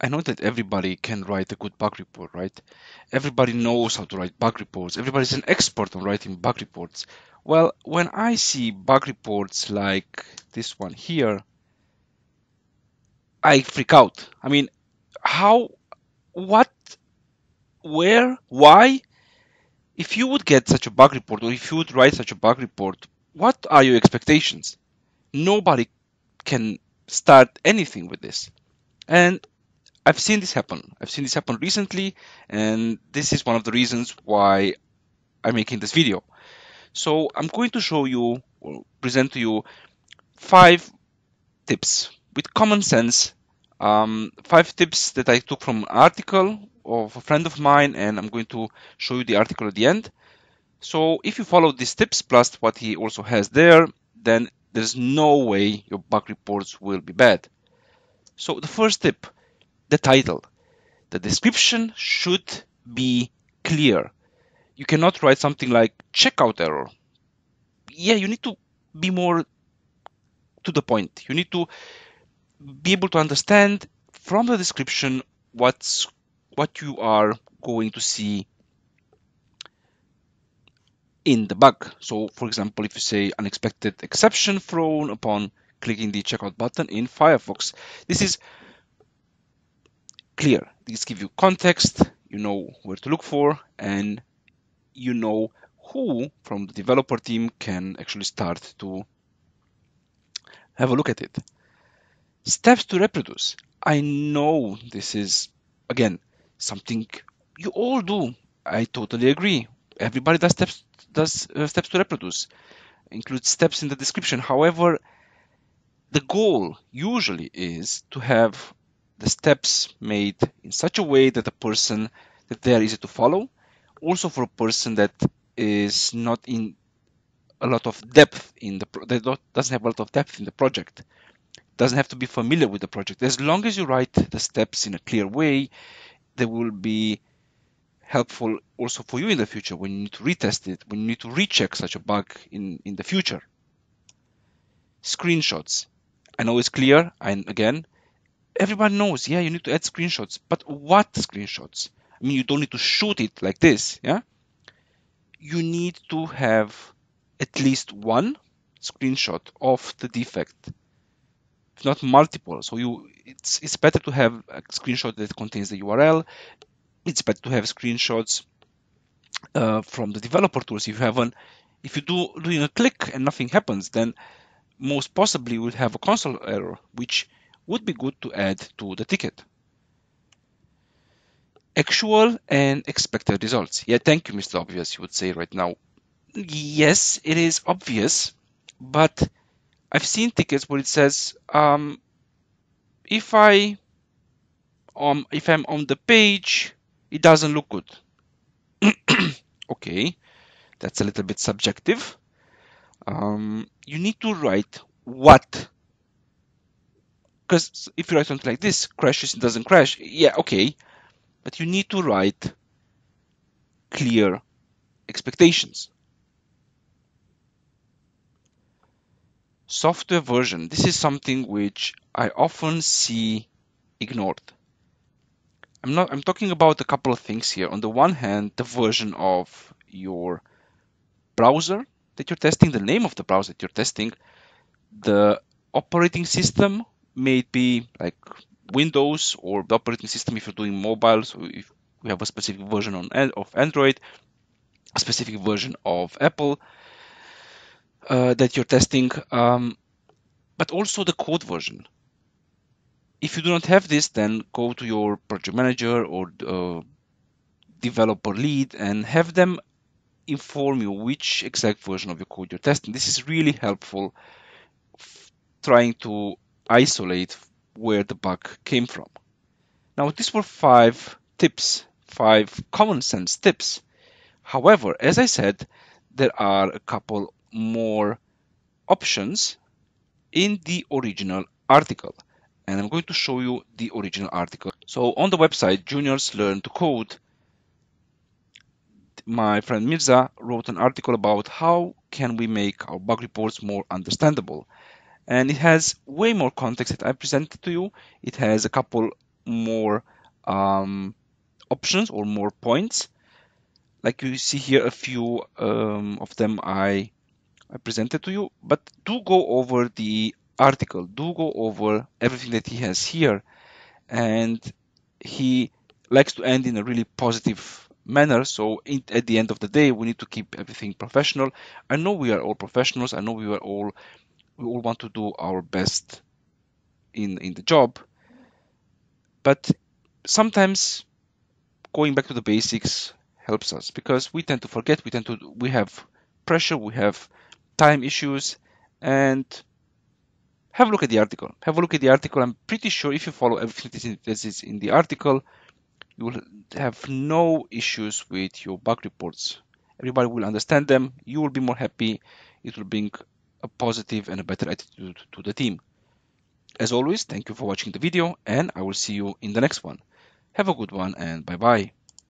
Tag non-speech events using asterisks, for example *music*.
I know that everybody can write a good bug report, right? Everybody knows how to write bug reports. Everybody's an expert on writing bug reports. Well, when I see bug reports like this one here, I freak out. I mean, how, what, where, why? If you would get such a bug report or if you would write such a bug report, what are your expectations? Nobody can start anything with this. And I've seen this happen. I've seen this happen recently, and this is one of the reasons why I'm making this video. So I'm going to show you or present to you five tips with common sense. Um, five tips that I took from an article of a friend of mine, and I'm going to show you the article at the end. So if you follow these tips plus what he also has there, then there's no way your bug reports will be bad. So the first tip, the title. The description should be clear. You cannot write something like checkout error. Yeah, you need to be more to the point. You need to be able to understand from the description what's what you are going to see in the bug. So for example, if you say unexpected exception thrown upon clicking the checkout button in Firefox, this is clear. This gives you context, you know where to look for, and you know who from the developer team can actually start to have a look at it. Steps to reproduce. I know this is, again, something you all do. I totally agree. Everybody does steps does uh, steps to reproduce, includes steps in the description. However, the goal usually is to have the steps made in such a way that a person that they are easy to follow also for a person that is not in a lot of depth in the that doesn't have a lot of depth in the project doesn't have to be familiar with the project. As long as you write the steps in a clear way they will be helpful also for you in the future when you need to retest it when you need to recheck such a bug in in the future. Screenshots. I know it's clear and again everybody knows, yeah, you need to add screenshots, but what screenshots? I mean, you don't need to shoot it like this, yeah? You need to have at least one screenshot of the defect, if not multiple. So you, it's it's better to have a screenshot that contains the URL. It's better to have screenshots uh, from the developer tools. If you have one, if you do doing a click and nothing happens, then most possibly you will have a console error, which would be good to add to the ticket. Actual and expected results. Yeah, thank you, Mr. Obvious, you would say right now. Yes, it is obvious, but I've seen tickets where it says, um, if I um, if I'm on the page, it doesn't look good. *clears throat* okay, that's a little bit subjective. Um, you need to write what because if you write something like this, crashes and doesn't crash, yeah, okay. But you need to write clear expectations. Software version. This is something which I often see ignored. I'm not I'm talking about a couple of things here. On the one hand, the version of your browser that you're testing, the name of the browser that you're testing, the operating system may be like Windows or the operating system if you're doing mobile. So if we have a specific version on of Android, a specific version of Apple uh, that you're testing, um, but also the code version. If you do not have this, then go to your project manager or uh, developer lead and have them inform you which exact version of your code you're testing. This is really helpful trying to isolate where the bug came from. Now, these were five tips, five common sense tips. However, as I said, there are a couple more options in the original article. And I'm going to show you the original article. So on the website, Junior Learns to Code, my friend Mirza wrote an article about how can we make our bug reports more understandable and it has way more context that I presented to you. It has a couple more um, options or more points. Like you see here, a few um, of them I, I presented to you, but do go over the article, do go over everything that he has here. And he likes to end in a really positive manner. So in, at the end of the day, we need to keep everything professional. I know we are all professionals. I know we are all we all want to do our best in in the job, but sometimes going back to the basics helps us because we tend to forget. We tend to we have pressure. We have time issues, and have a look at the article. Have a look at the article. I'm pretty sure if you follow everything that is in the article, you will have no issues with your bug reports. Everybody will understand them. You will be more happy. It will bring a positive and a better attitude to the team. As always, thank you for watching the video and I will see you in the next one. Have a good one and bye bye.